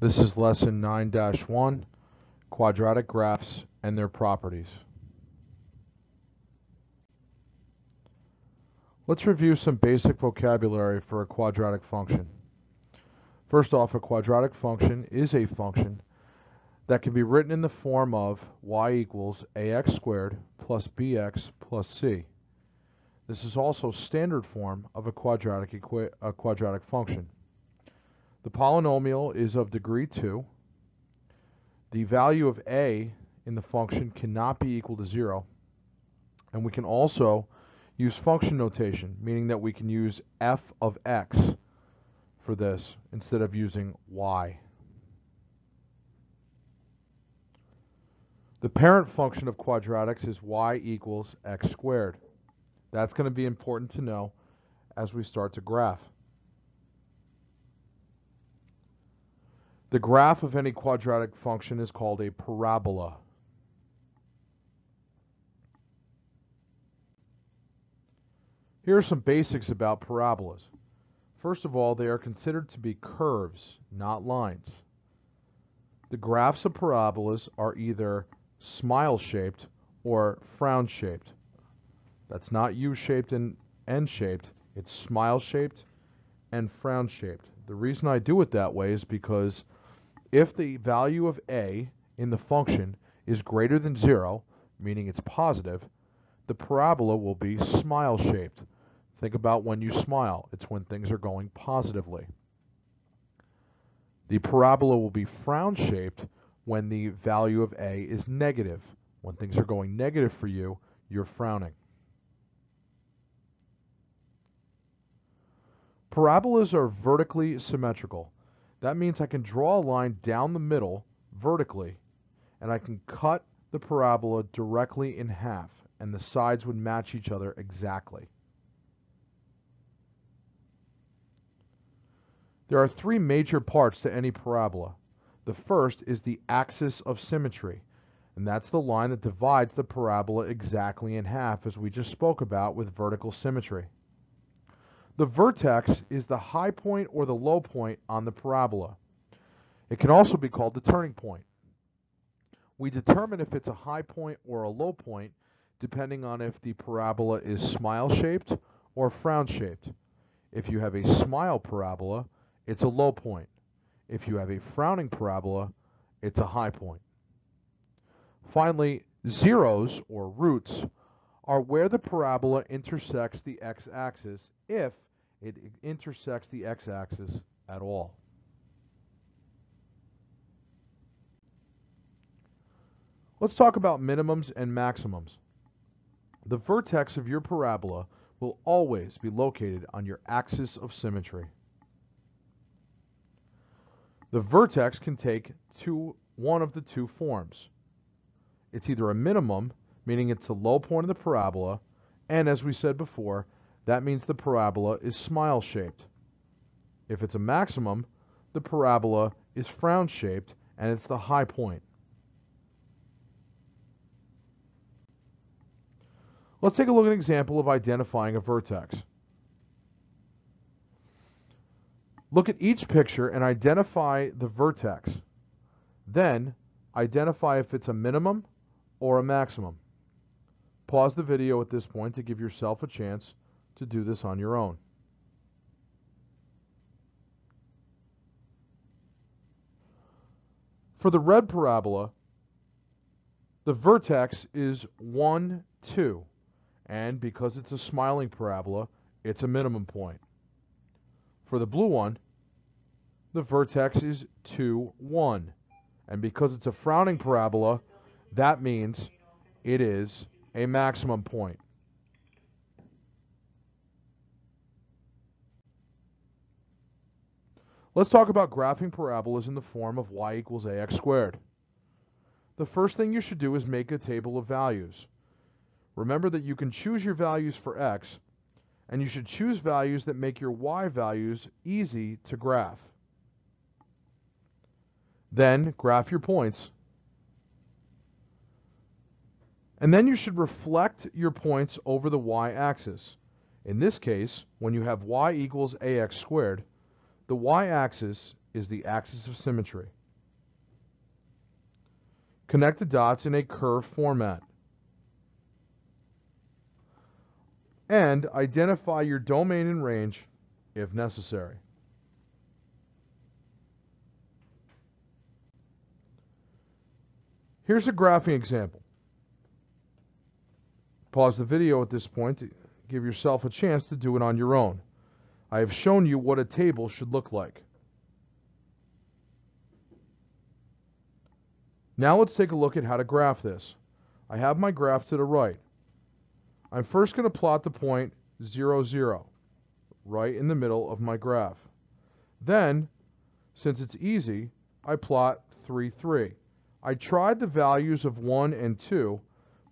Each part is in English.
This is lesson 9-1, quadratic graphs and their properties. Let's review some basic vocabulary for a quadratic function. First off, a quadratic function is a function that can be written in the form of y equals ax squared plus bx plus c. This is also standard form of a quadratic, a quadratic function. The polynomial is of degree 2. The value of a in the function cannot be equal to 0. And we can also use function notation, meaning that we can use f of x for this instead of using y. The parent function of quadratics is y equals x squared. That's going to be important to know as we start to graph. The graph of any quadratic function is called a parabola. Here are some basics about parabolas. First of all, they are considered to be curves, not lines. The graphs of parabolas are either smile-shaped or frown-shaped. That's not U-shaped and N-shaped. It's smile-shaped and frown-shaped. The reason I do it that way is because if the value of a in the function is greater than 0, meaning it's positive, the parabola will be smile-shaped. Think about when you smile. It's when things are going positively. The parabola will be frown-shaped when the value of a is negative. When things are going negative for you, you're frowning. Parabolas are vertically symmetrical. That means I can draw a line down the middle vertically and I can cut the parabola directly in half and the sides would match each other exactly. There are three major parts to any parabola. The first is the axis of symmetry, and that's the line that divides the parabola exactly in half as we just spoke about with vertical symmetry. The vertex is the high point or the low point on the parabola. It can also be called the turning point. We determine if it's a high point or a low point depending on if the parabola is smile-shaped or frown-shaped. If you have a smile parabola, it's a low point. If you have a frowning parabola, it's a high point. Finally, zeros, or roots, are where the parabola intersects the x-axis if it intersects the x-axis at all. Let's talk about minimums and maximums. The vertex of your parabola will always be located on your axis of symmetry. The vertex can take two, one of the two forms. It's either a minimum, meaning it's the low point of the parabola, and as we said before, that means the parabola is smile-shaped. If it's a maximum, the parabola is frown-shaped and it's the high point. Let's take a look at an example of identifying a vertex. Look at each picture and identify the vertex. Then, identify if it's a minimum or a maximum. Pause the video at this point to give yourself a chance to do this on your own. For the red parabola, the vertex is 1, 2. And because it's a smiling parabola, it's a minimum point. For the blue one, the vertex is 2, 1. And because it's a frowning parabola, that means it is a maximum point. Let's talk about graphing parabolas in the form of y equals ax squared. The first thing you should do is make a table of values. Remember that you can choose your values for x, and you should choose values that make your y values easy to graph. Then graph your points. And then you should reflect your points over the y-axis. In this case, when you have y equals ax squared, the y-axis is the axis of symmetry. Connect the dots in a curve format. And identify your domain and range if necessary. Here's a graphing example. Pause the video at this point to give yourself a chance to do it on your own. I have shown you what a table should look like. Now let's take a look at how to graph this. I have my graph to the right. I'm first going to plot the point 0, 0, right in the middle of my graph. Then, since it's easy, I plot 3, 3. I tried the values of 1 and 2,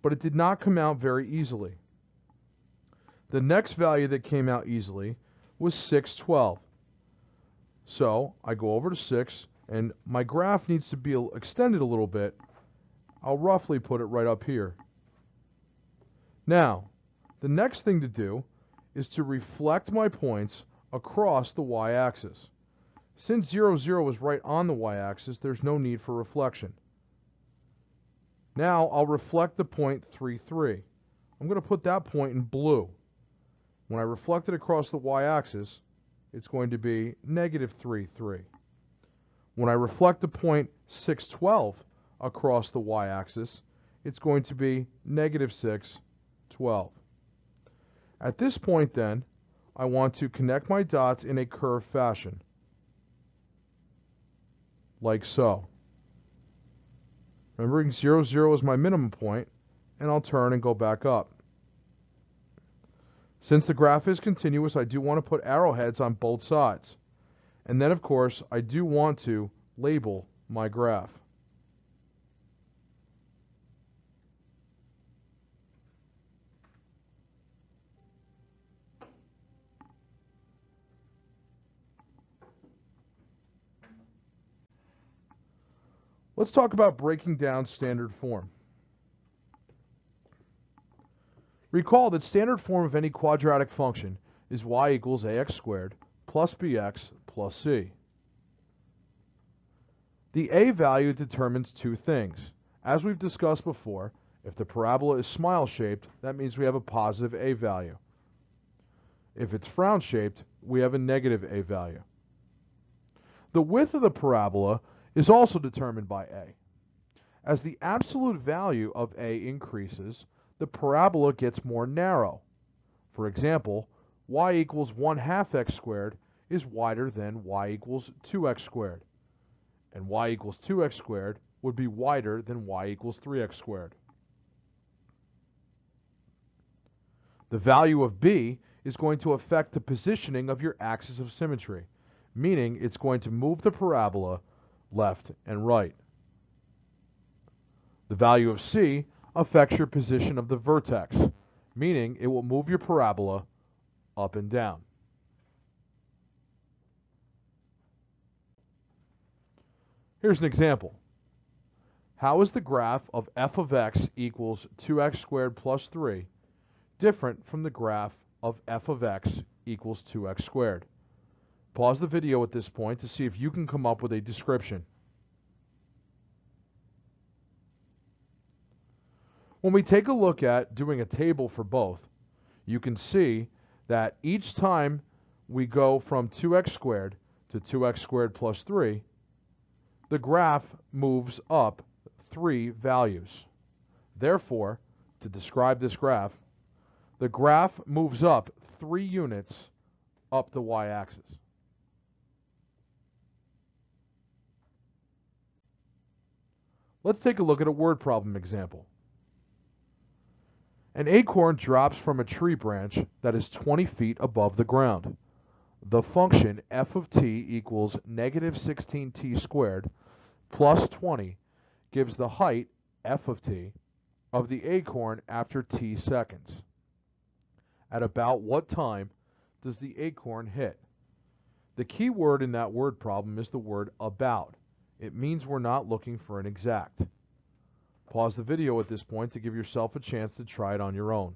but it did not come out very easily. The next value that came out easily was 612. So I go over to 6, and my graph needs to be extended a little bit. I'll roughly put it right up here. Now, the next thing to do is to reflect my points across the y-axis. Since 0, 0 is right on the y-axis, there's no need for reflection. Now I'll reflect the point 3, 3. I'm going to put that point in blue. When I reflect it across the y-axis, it's going to be negative 3, 3. When I reflect the point 6, 12 across the y-axis, it's going to be negative 6, 12. At this point then, I want to connect my dots in a curved fashion, like so. Remembering 0, 0 is my minimum point, and I'll turn and go back up. Since the graph is continuous, I do want to put arrowheads on both sides. And then, of course, I do want to label my graph. Let's talk about breaking down standard form. Recall that standard form of any quadratic function is y equals ax squared plus bx plus c. The a value determines two things. As we've discussed before, if the parabola is smile-shaped, that means we have a positive a value. If it's frown-shaped, we have a negative a value. The width of the parabola is also determined by a. As the absolute value of a increases, the parabola gets more narrow. For example, y equals 1 half x squared is wider than y equals 2x squared. And y equals 2x squared would be wider than y equals 3x squared. The value of b is going to affect the positioning of your axis of symmetry, meaning it's going to move the parabola left, and right. The value of c affects your position of the vertex, meaning it will move your parabola up and down. Here's an example. How is the graph of f of x equals 2x squared plus 3 different from the graph of f of x equals 2x squared? Pause the video at this point to see if you can come up with a description. When we take a look at doing a table for both, you can see that each time we go from 2x squared to 2x squared plus 3, the graph moves up three values. Therefore, to describe this graph, the graph moves up three units up the y-axis. Let's take a look at a word problem example. An acorn drops from a tree branch that is 20 feet above the ground. The function f of t equals negative 16t squared plus 20 gives the height f of t of the acorn after t seconds. At about what time does the acorn hit? The key word in that word problem is the word about it means we're not looking for an exact. Pause the video at this point to give yourself a chance to try it on your own.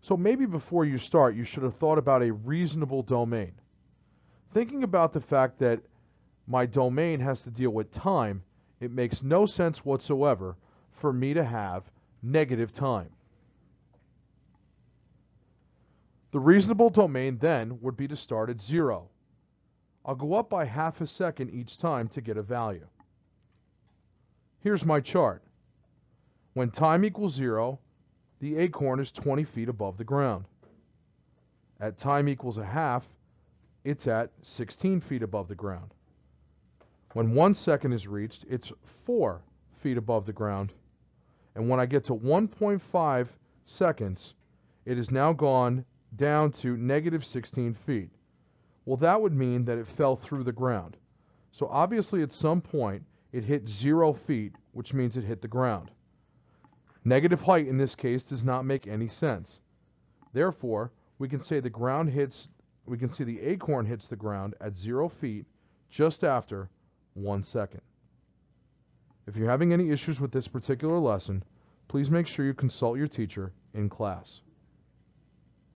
So maybe before you start, you should have thought about a reasonable domain. Thinking about the fact that my domain has to deal with time, it makes no sense whatsoever for me to have negative time. The reasonable domain then would be to start at zero. I'll go up by half a second each time to get a value. Here's my chart. When time equals zero, the acorn is 20 feet above the ground. At time equals a half, it's at 16 feet above the ground. When one second is reached, it's 4 feet above the ground. And when I get to 1.5 seconds, it has now gone down to negative 16 feet. Well, that would mean that it fell through the ground. So obviously at some point it hit zero feet, which means it hit the ground. Negative height in this case does not make any sense. Therefore, we can say the ground hits, we can see the acorn hits the ground at zero feet just after one second. If you're having any issues with this particular lesson, please make sure you consult your teacher in class.